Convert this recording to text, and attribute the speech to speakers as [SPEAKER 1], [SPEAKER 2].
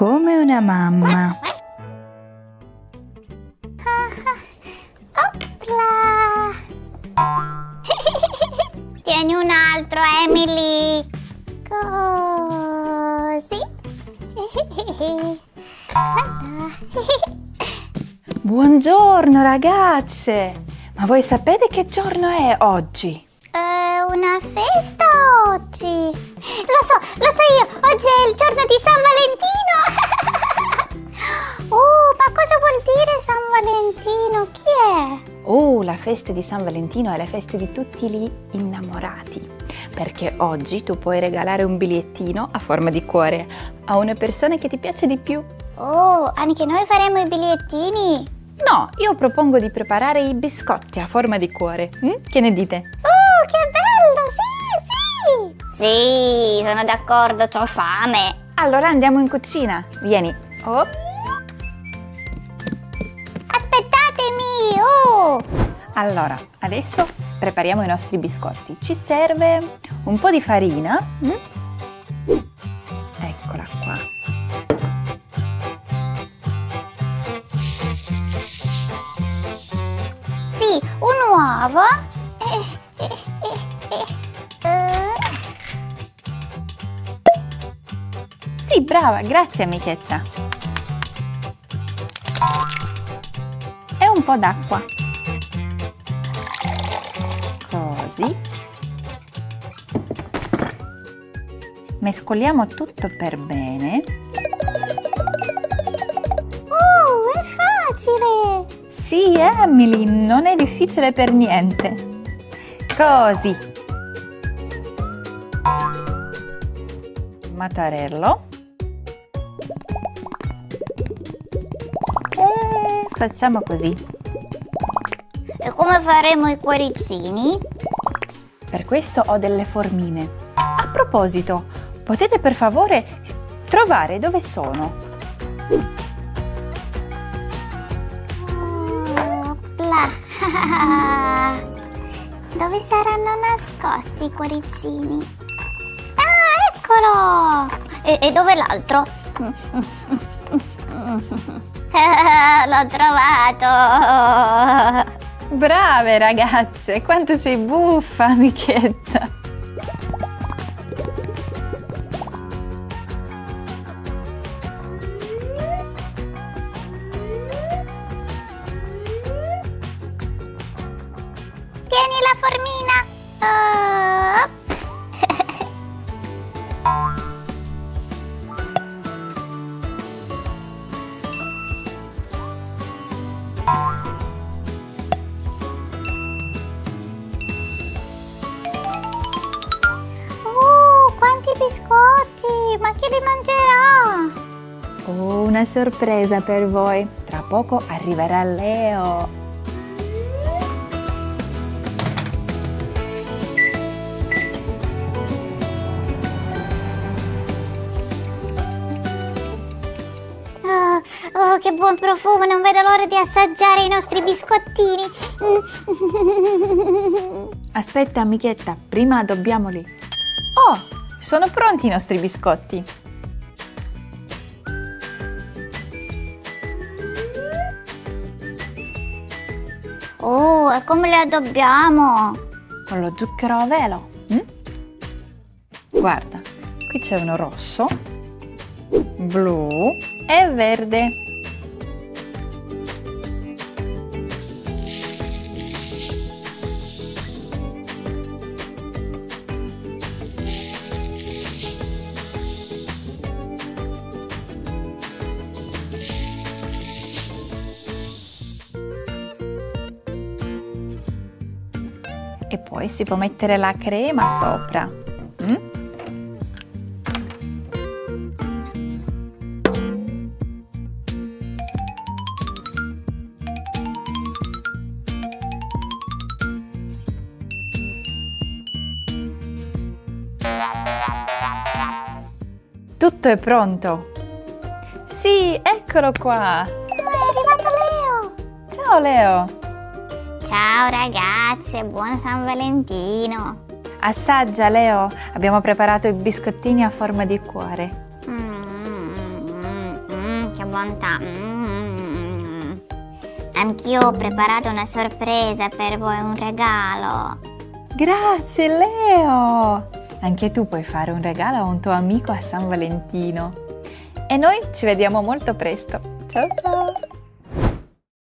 [SPEAKER 1] come una mamma.
[SPEAKER 2] Tieni un altro, Emily. Così.
[SPEAKER 1] Buongiorno ragazze! Ma voi sapete che giorno è oggi?
[SPEAKER 2] È una festa oggi. Lo so, lo so io. Oggi è il giorno di San Valentino.
[SPEAKER 1] La festa di San Valentino è la festa di tutti gli innamorati. Perché oggi tu puoi regalare un bigliettino a forma di cuore a una persona che ti piace di più.
[SPEAKER 2] Oh, anche noi faremo i bigliettini.
[SPEAKER 1] No, io propongo di preparare i biscotti a forma di cuore. Mm? Che ne dite?
[SPEAKER 2] Oh, che bello! Sì, sì! Sì, sono d'accordo, ho fame.
[SPEAKER 1] Allora andiamo in cucina. Vieni. Oh.
[SPEAKER 2] Aspettatemi! Oh!
[SPEAKER 1] Allora, adesso prepariamo i nostri biscotti. Ci serve un po' di farina. Mm? Eccola qua.
[SPEAKER 2] Sì, un uovo. Eh, eh, eh, eh.
[SPEAKER 1] Sì, brava, grazie amichetta. E un po' d'acqua. Mescoliamo tutto per bene.
[SPEAKER 2] Oh, è facile!
[SPEAKER 1] Sì, Emily, non è difficile per niente. Così. Mattarello. E facciamo così.
[SPEAKER 2] E come faremo i cuoricini?
[SPEAKER 1] Per questo ho delle formine. A proposito, potete per favore trovare dove sono?
[SPEAKER 2] Opla! Dove saranno nascosti i cuoricini? Ah, eccolo! E, e dove l'altro? L'ho trovato!
[SPEAKER 1] Brave ragazze, quanto sei buffa, amichetta.
[SPEAKER 2] Tieni la formina! Oh. Oh, quanti biscotti! Ma chi li mangerà?
[SPEAKER 1] Ho una sorpresa per voi. Tra poco arriverà Leo.
[SPEAKER 2] Oh, che buon profumo! Non vedo l'ora di assaggiare i nostri biscottini.
[SPEAKER 1] Aspetta, amichetta, prima dobbiamoli. Oh, sono pronti i nostri biscotti.
[SPEAKER 2] Oh, e come li addobbiamo?
[SPEAKER 1] Con lo zucchero a velo. mm? Guarda, qui c'è uno rosso, blu e verde. E poi si può mettere la crema sopra. Tutto è pronto. Sì, eccolo qua.
[SPEAKER 2] Oh, è arrivato Leo!
[SPEAKER 1] Ciao Leo.
[SPEAKER 2] Ciao ragazze, buon San Valentino!
[SPEAKER 1] Assaggia Leo, abbiamo preparato i biscottini a forma di cuore.
[SPEAKER 2] Mm, bontà. Mm. Anch'io ho preparato una sorpresa per voi, un regalo.
[SPEAKER 1] Grazie Leo! Anche tu puoi fare un regalo a un tuo amico a San Valentino. E noi ci vediamo molto presto. Ciao ciao!